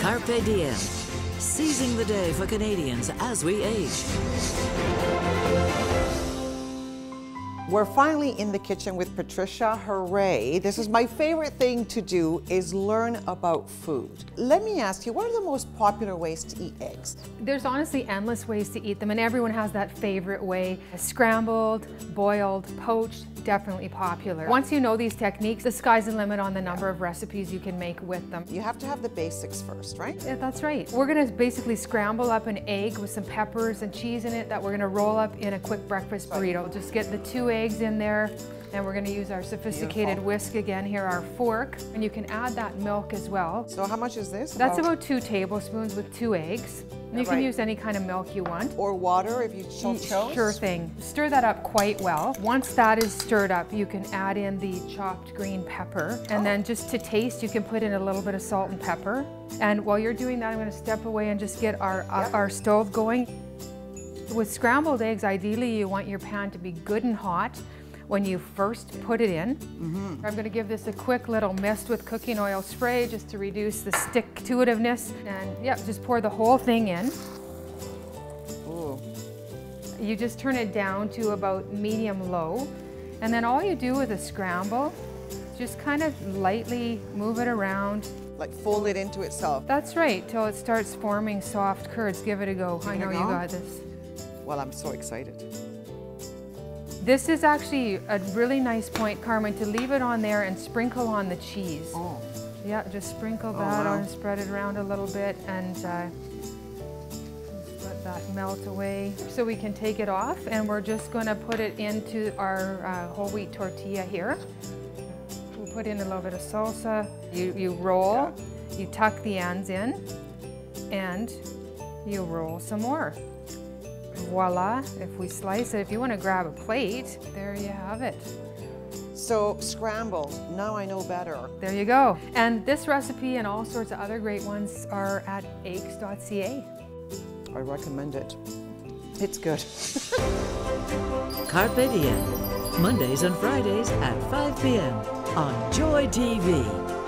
Carpe Diem, seizing the day for Canadians as we age. We're finally in the kitchen with Patricia. Hooray. This is my favorite thing to do is learn about food. Let me ask you, what are the most popular ways to eat eggs? There's honestly endless ways to eat them and everyone has that favorite way. Scrambled, boiled, poached, definitely popular. Once you know these techniques, the sky's the limit on the number of recipes you can make with them. You have to have the basics first, right? Yeah, that's right. We're gonna basically scramble up an egg with some peppers and cheese in it that we're gonna roll up in a quick breakfast burrito. Just get the two eggs in there, and we're gonna use our sophisticated Beautiful. whisk again here, our fork, and you can add that milk as well. So how much is this? That's about two tablespoons with two eggs. You can use any kind of milk you want. Or water if you so chose? Sure thing. Stir that up quite well. Once that is stirred up, you can add in the chopped green pepper. And then just to taste, you can put in a little bit of salt and pepper. And while you're doing that, I'm gonna step away and just get our, uh, our stove going. With scrambled eggs, ideally you want your pan to be good and hot when you first put it in. Mm-hmm. I'm gonna give this a quick little mist with cooking oil spray just to reduce the stick-to-itiveness. And yep, just pour the whole thing in. Ooh. You just turn it down to about medium low. And then all you do with a scramble, just kind of lightly move it around. Like fold it into itself. That's right, till it starts forming soft curds. Give it a go. I it a know you got this. Well, I'm so excited. This is actually a really nice point, Carmen, to leave it on there and sprinkle on the cheese. Oh. Yeah, just sprinkle Oh, that wow. on, spread it around a little bit, and uh, let that melt away. So we can take it off, and we're just going to put it into our uh, whole wheat tortilla here. We'll put in a little bit of salsa. You, you roll, you tuck the ends in, and you roll some more. Voila, if we slice it, if you want to grab a plate, there you have it. So scrambled, now I know better. There you go. And this recipe and all sorts of other great ones are at eggs.ca. I recommend it. It's good. Carpe Diem, Mondays and Fridays at 5 p.m. on Joy TV.